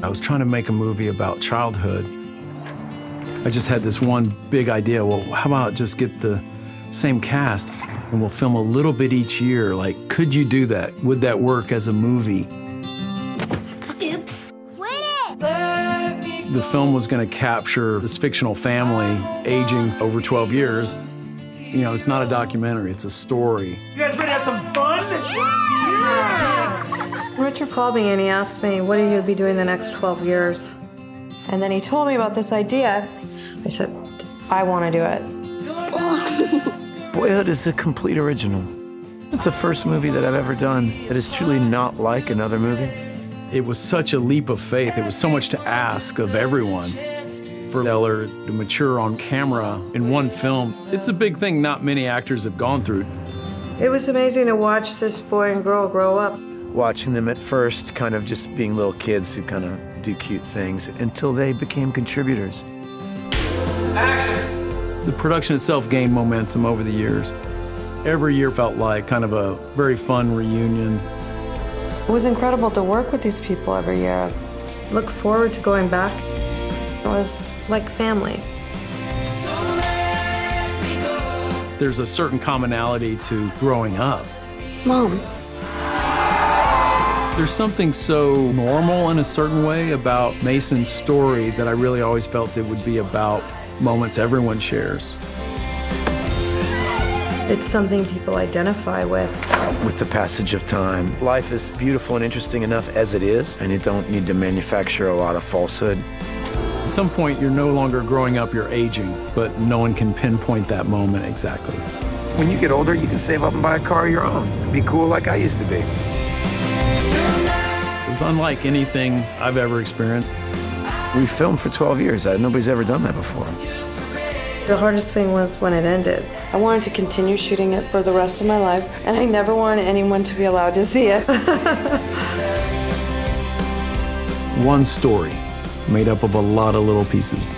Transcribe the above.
I was trying to make a movie about childhood. I just had this one big idea. Well, how about just get the same cast and we'll film a little bit each year? Like, could you do that? Would that work as a movie? Oops. Wait it! The film was going to capture this fictional family aging over 12 years. You know, it's not a documentary, it's a story. Called me and he asked me, What are you going to be doing the next 12 years? And then he told me about this idea. I said, I want to do it. Boyhood is a complete original. It's the first movie that I've ever done that is truly not like another movie. It was such a leap of faith. It was so much to ask of everyone. For Ellar to mature on camera in one film, it's a big thing not many actors have gone through. It was amazing to watch this boy and girl grow up. Watching them at first kind of just being little kids who kind of do cute things until they became contributors. The production itself gained momentum over the years. Every year felt like kind of a very fun reunion. It was incredible to work with these people every year. Look forward to going back. It was like family. There's a certain commonality to growing up. Mom, There's something so normal in a certain way about Mason's story that I really always felt it would be about moments everyone shares. It's something people identify with. With the passage of time, life is beautiful and interesting enough as it is, and you don't need to manufacture a lot of falsehood. At some point, you're no longer growing up, you're aging, but no one can pinpoint that moment exactly. When you get older, you can save up and buy a car of your own. Be cool like I used to be. It was unlike anything I've ever experienced. We filmed for 12 years. Nobody's ever done that before. The hardest thing was when it ended. I wanted to continue shooting it for the rest of my life, and I never wanted anyone to be allowed to see it. One story made up of a lot of little pieces.